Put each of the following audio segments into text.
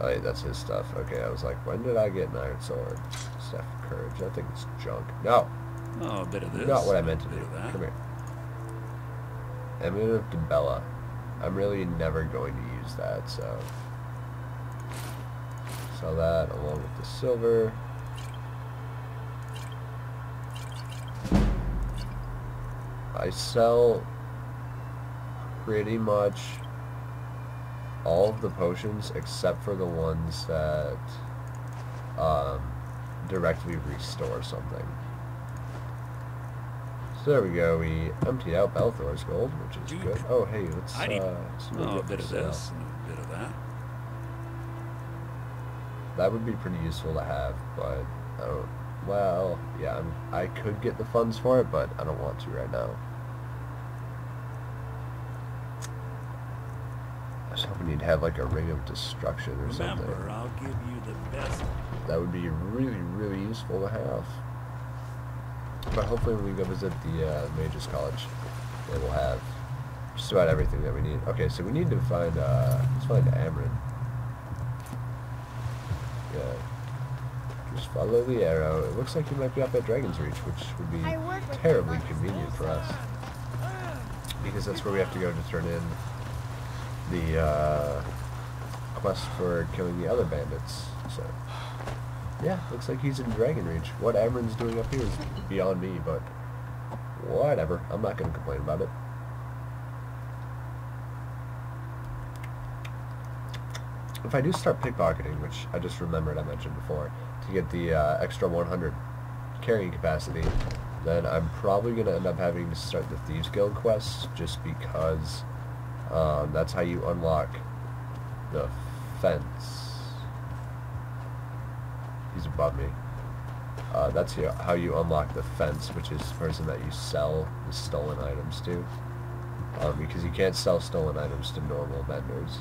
Oh, wait, that's his stuff. Okay, I was like, when did I get an iron sword? Staff of courage. I think it's junk. No, Oh, a bit of this. not what I meant to do. that. Come here. Amulet of Dibella. I'm really never going to use that, so... Sell that along with the silver. I sell pretty much all of the potions except for the ones that um, directly restore something. So there we go. We emptied out Belethor's gold, which is good. Oh, hey, let's I need- uh, we Oh, a bit of this and a bit of that. That would be pretty useful to have, but I don't. Well, yeah, I'm, I could get the funds for it, but I don't want to right now. I was hoping you'd have like a ring of destruction or something. Remember, I'll give you the best. That would be really, really useful to have. But hopefully when we go visit the uh, Mages College, they will have just about everything that we need. Okay, so we need to find, uh, let's find Amren. Yeah. Just follow the arrow. It looks like you might be up at Dragon's Reach, which would be I work with terribly convenient for us. Because that's where we have to go to turn in the uh, quest for killing the other bandits. So, yeah, looks like he's in Dragon Reach. What Amren's doing up here is beyond me, but whatever. I'm not going to complain about it. If I do start pickpocketing, which I just remembered I mentioned before, to get the uh, extra 100 carrying capacity, then I'm probably going to end up having to start the Thieves Guild quest just because um, that's how you unlock the fence. He's above me. Uh, that's how- how you unlock the fence, which is the person that you sell the stolen items to. Um, because you can't sell stolen items to normal vendors.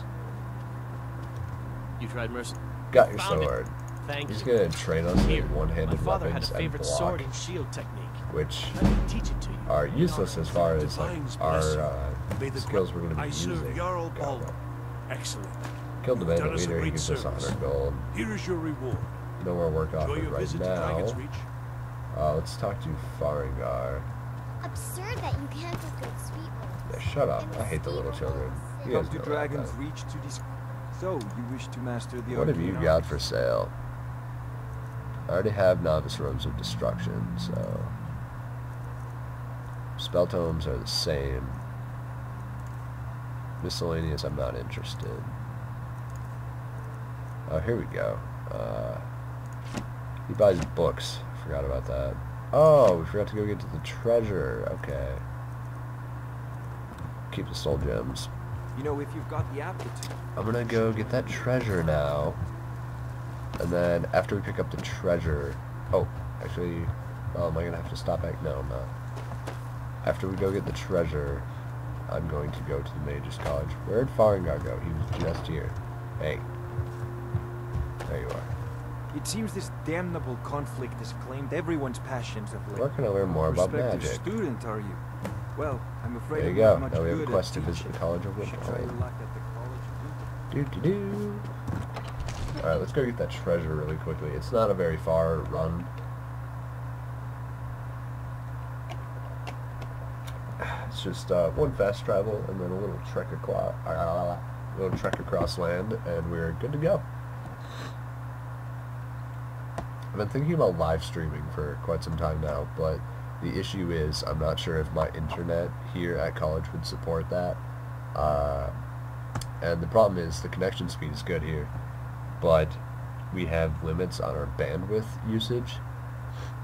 You tried mercy. Got your Found it. sword. Thank He's you. gonna train us Here, in one-handed father had a weapons and block, sword and shield technique. which teach it to you. are useless as far as like our uh, May the skills we're gonna be I using. serve Jarl go. Excellent. Killed the You've done bandit us a leader, he great gives us 100 gold. Here is your reward. No more work Enjoy offered right visit to Dragon's now. Uh, let's talk to Farengar. Absurd that you can't have good sweet rolls. Yeah, shut up. I hate the little children. rolls You and- guys Come know to about Dragon's. Reach to dis- So, you wish to master the What have you got for sale? I already have Novice Robes of Destruction, so... Spell tomes are the same. Miscellaneous, I'm not interested. Oh, here we go. Uh, he buys books. Forgot about that. Oh, we forgot to go get to the treasure. Okay. Keep the soul gems. You know, if you've got the aptitude. I'm gonna go get that treasure now. And then after we pick up the treasure... Oh, actually... Oh, am I gonna have to stop back? No, I'm not. After we go get the treasure, I'm going to go to the Mages College. Where'd Farengar go? He was just here. Hey. There you are. It seems this damnable conflict has claimed everyone's passions of late. Where can I learn more about magic? student, are you? Well, I'm afraid There you I'm go. Now we have a quest to visit the College of Should try your Winterhold. at the College of Winterhold. Do do do. Alright, let's go get that treasure really quickly. It's not a very far run. Just uh, one fast travel and then a little trek across, uh, little trek across land, and we're good to go. I've been thinking about live streaming for quite some time now, but the issue is I'm not sure if my internet here at college would support that. Uh, and the problem is the connection speed is good here, but we have limits on our bandwidth usage.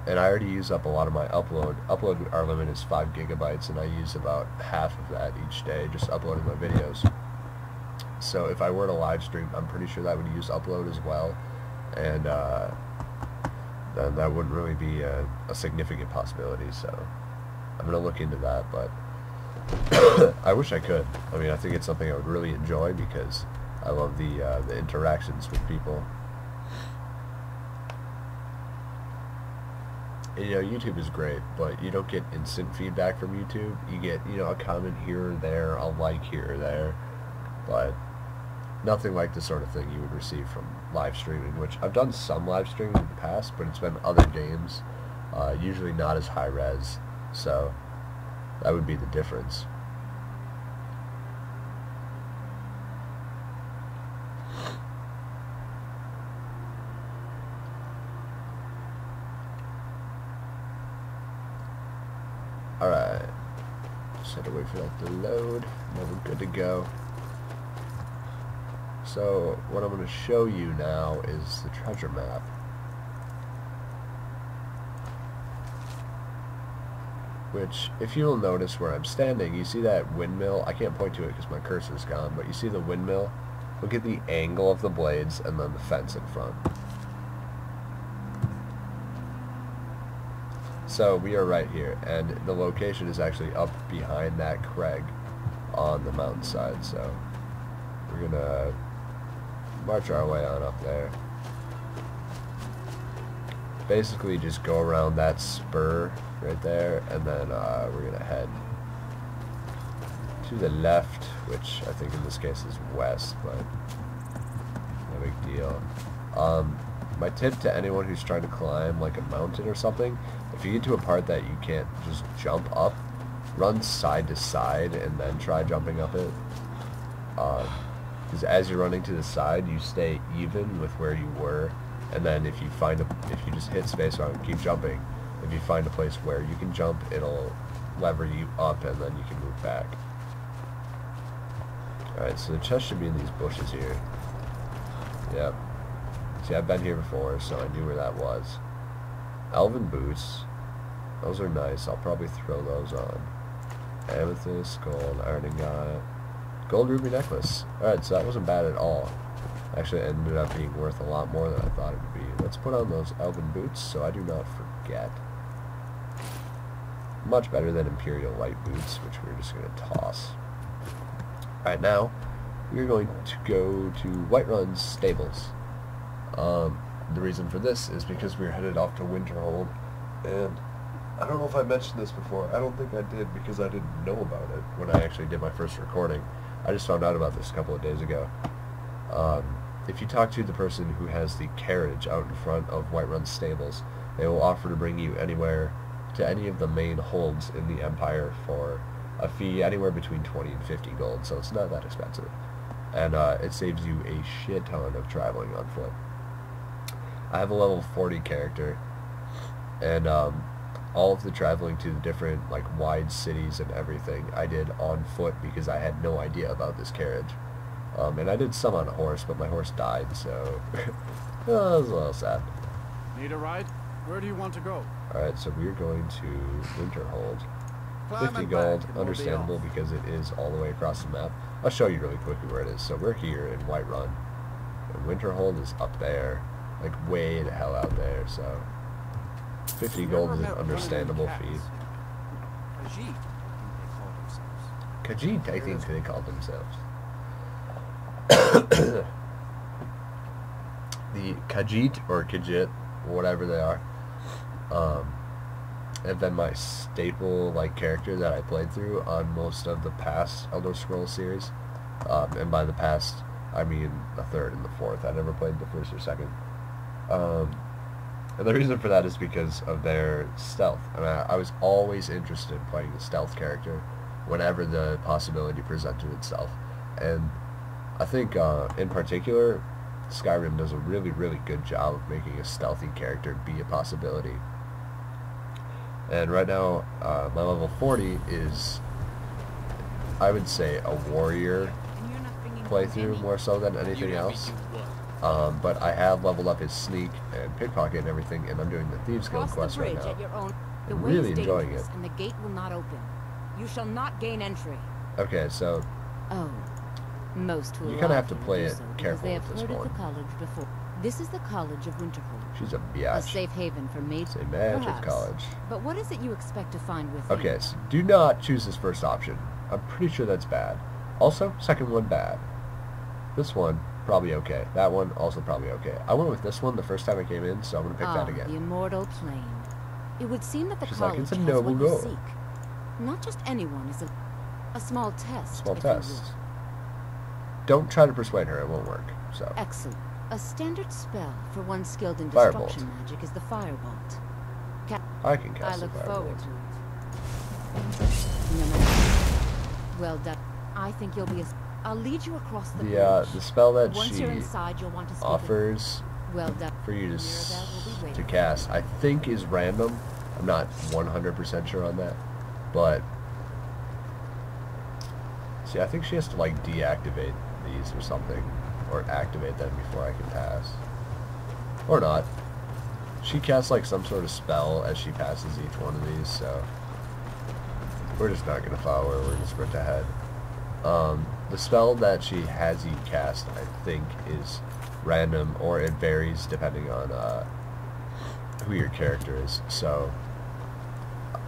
And I already use up a lot of my upload. Upload, our limit is 5 gigabytes, and I use about half of that each day just uploading my videos. So if I were to live stream, I'm pretty sure that would use upload as well. And uh, then that wouldn't really be a, a significant possibility. So I'm going to look into that, but I wish I could. I mean, I think it's something I would really enjoy because I love the uh, the interactions with people. You know, YouTube is great, but you don't get instant feedback from YouTube. You get, you know, a comment here or there, a like here or there, but nothing like the sort of thing you would receive from live streaming, which I've done some live streaming in the past, but it's been other games, uh, usually not as high res, so that would be the difference. Alright. Just had to wait for that to load. Now we're good to go. So, what I'm going to show you now is the treasure map. Which, if you'll notice where I'm standing, you see that windmill? I can't point to it because my cursor's gone, but you see the windmill? Look at the angle of the blades and then the fence in front. So we are right here, and the location is actually up behind that crag on the mountainside, so we're gonna march our way on up there. Basically just go around that spur right there, and then uh, we're gonna head to the left, which I think in this case is west, but no big deal. Um, my tip to anyone who's trying to climb like a mountain or something, if you get to a part that you can't just jump up, run side to side and then try jumping up it. Because um, as you're running to the side, you stay even with where you were, and then if you find a, if you just hit space and keep jumping, if you find a place where you can jump, it'll lever you up and then you can move back. Alright, so the chest should be in these bushes here. Yep. See, I've been here before, so I knew where that was. Elven boots. Those are nice. I'll probably throw those on. Amethyst, gold, iron ingot. Gold ruby necklace. Alright, so that wasn't bad at all. Actually, ended up being worth a lot more than I thought it would be. Let's put on those elven boots so I do not forget. Much better than Imperial light boots, which we're just going to toss. Alright, now, we're going to go to Whiterun's stables. Um, the reason for this is because we're headed off to Winterhold, and I don't know if I mentioned this before. I don't think I did because I didn't know about it when I actually did my first recording. I just found out about this a couple of days ago. Um, if you talk to the person who has the carriage out in front of Whiterun's stables, they will offer to bring you anywhere to any of the main holds in the Empire for a fee anywhere between 20 and 50 gold, so it's not that expensive. And uh, it saves you a shit ton of traveling on foot. I have a level 40 character, and um, all of the traveling to the different like wide cities and everything I did on foot because I had no idea about this carriage. Um, and I did some on a horse, but my horse died, so it was a little sad. Need a ride? Where do you want to go? Alright, so we're going to Winterhold. Climb 50 gold, back, be understandable because it is all the way across the map. I'll show you really quickly where it is. So we're here in Whiterun, and Winterhold is up there, like way the hell out there, so 50 You gold is an met one of them understandable fee. Khajiit, I think they call themselves. Khajiit, I think they call themselves. the Khajiit or Khajiit, whatever they are, um, have been my staple like character that I played through on most of the past Elder Scrolls series. Um, and by the past, I mean the third and the fourth. I never played the first or second. Um, and the reason for that is because of their stealth. I, mean, I, I was always interested in playing a stealth character whenever the possibility presented itself. And I think, uh, in particular, Skyrim does a really, really good job of making a stealthy character be a possibility. And right now, uh, my level 40 is, I would say, a warrior playthrough more so than anything else. Um, but I have leveled up his sneak and pickpocket and everything, and I'm doing the Thieves Guild quest right now. at your own. The I'm really enjoying it. and the gate will not open. You shall not gain entry. Okay, so Oh, most will You kinda have to play it so because careful they have with this of one. the college before. This is the College of Winterhold, she's a biatch. a safe haven for. It's a magic college. But what is it you expect to find within? Okay, so do not choose this first option. I'm pretty sure that's bad. Also, second one bad. This one, probably okay. That one, also probably okay. I went with this one the first time I came in, so I'm going to pick ah, that the immortal plane. It would seem that the She's like, college "It's a has noble what goal." you seek. Not just anyone is a, a small test. Small test. don't try to persuade her; it won't work. So Excellent. A standard spell for one skilled in Firebolt. destruction magic is the Firebolt. Ca- I can I cast a look firebolt. forward to it. No, no, no. Well done. I think you'll be as... I'll lead you across the The uh, the spell that Once she you're inside, you'll want to speak offers Well for you to s- to cast, I think is random. I'm not 100% sure on that, but see, I think she has to like deactivate these or something, or activate them before I can pass, or not. She casts like some sort of spell as she passes each one of these, so we're just not gonna follow her. We're gonna sprint ahead. Um, the spell that she has you cast, I think, is random, or it varies depending on uh, who your character is. So,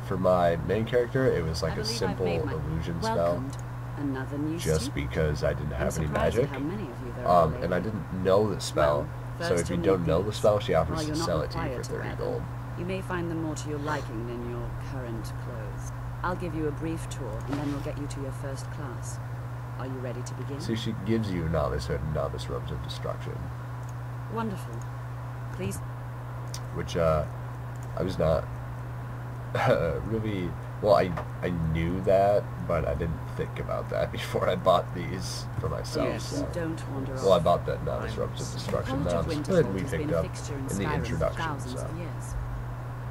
for my main character, it was like a simple illusion spell, Welcomed. Another new just because I didn't have any magic. how many of you there Um, and I didn't know the spell, Well, so if you don't know the spell, she offers to sell it to you for 30 gold. You may find them more to your liking than your current clothes. I'll give you a brief tour, and then we'll get you to your first class. Are you ready to begin? See, she gives you novicehood and novice robes of destruction, Wonderful. Please which uh, I was not really. Well, I I knew that, but I didn't think about that before I bought these for myself. Yes. so. don't wander Well, I bought that novice robes of destruction. That's that we picked up in in the introduction. So.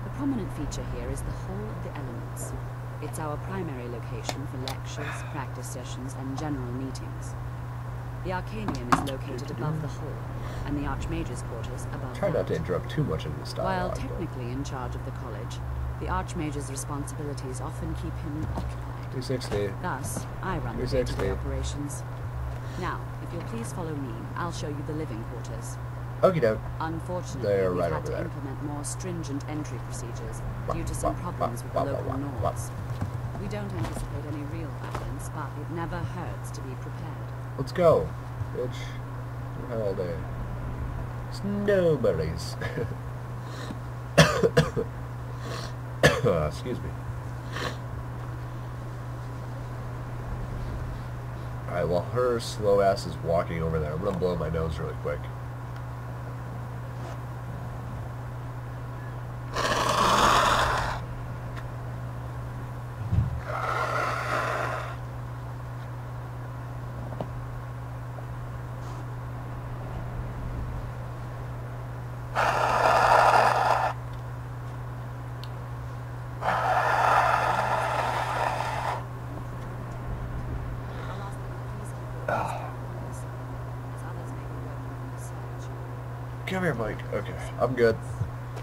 The prominent feature here is the Hall of the Elements. It's our primary location for lectures, practice sessions, and general meetings. The Arcanaeum is located above the hall, and the Archmage's quarters above Try not to interrupt too much in this While dialogue. but- technically in charge of the college, the Archmage's responsibilities often keep him occupied. 260. Thus, I run the day-to-day operations. Now, if you'll please follow me, I'll show you the living quarters. Okie doke. Unfortunately, They are we've right had over to there. implement more stringent entry procedures due to some problems with the local Nords. We don't anticipate any real violence, but it never hurts to be prepared. Let's go, bitch. We're all day. Snowberries. Excuse me. Alright, while her slow ass is walking over there, I'm gonna blow my nose really quick. I'll ask that you please keep your eyes on us, as others may be working on research. Come here, Mike. Okay, I'm good.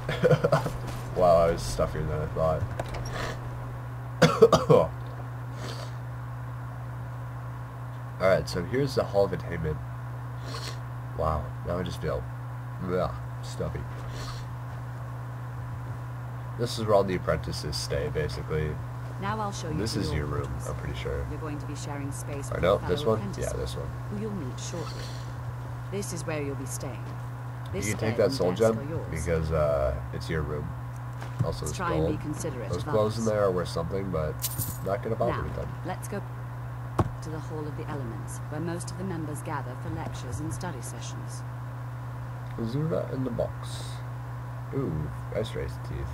wow, I was stuffier than I thought. Alright, so here's the Hall of Attainment. Wow, now I just feel ugh, stuffy. This is where all the apprentices stay, basically. Now I'll show you This is your room. I'm pretty sure. You're going to be sharing space Or with no, a this one? Yeah, this one. Who you'll meet shortly. This is where you'll be staying. This you can take that soul gem because uh, it's your room. Also, Let's it's try and be considerate Those clothes in there are worth something, but not gonna bother Now, with them. let's go to the Hall of the Elements, where most of the members gather for lectures and study sessions. Azura in the box. Ooh, ice wraith teeth.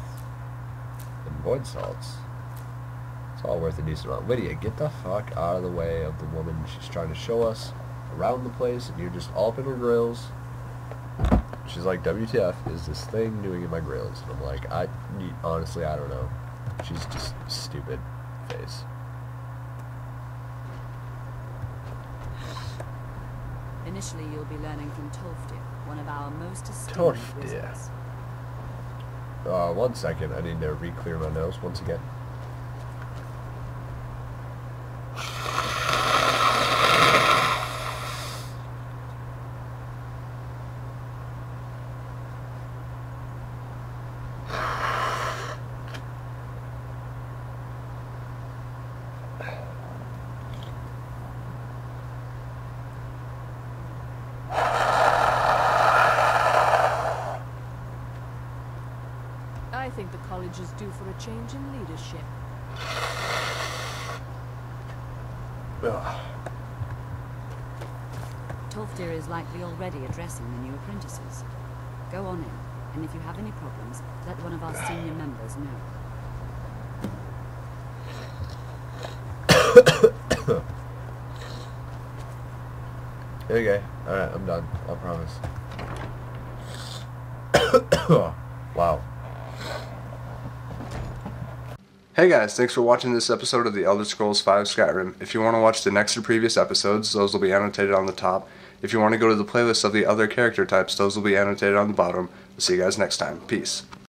And void salts. It's all worth a decent amount. Lydia, get the fuck out of the way of the woman. She's trying to show us around the place, and you're just all up in her grills. She's like, WTF is this thing doing in my grills? And I'm like, I honestly, I don't know. She's just stupid face. Initially, you'll be learning from Tolfdir, one of our most esteemed Tolfdir. Uh, one second. I need to re-clear my nose once again. I think the college is due for a change in leadership. Ugh. Tolfdir is likely already addressing the new apprentices. Go on in, and if you have any problems, let one of our senior members know. Okay, alright, I'm done. I promise. wow. Hey guys, thanks for watching this episode of The Elder Scrolls V Skyrim. If you want to watch the next or previous episodes, those will be annotated on the top. If you want to go to the playlist of the other character types, those will be annotated on the bottom. See you guys next time. Peace.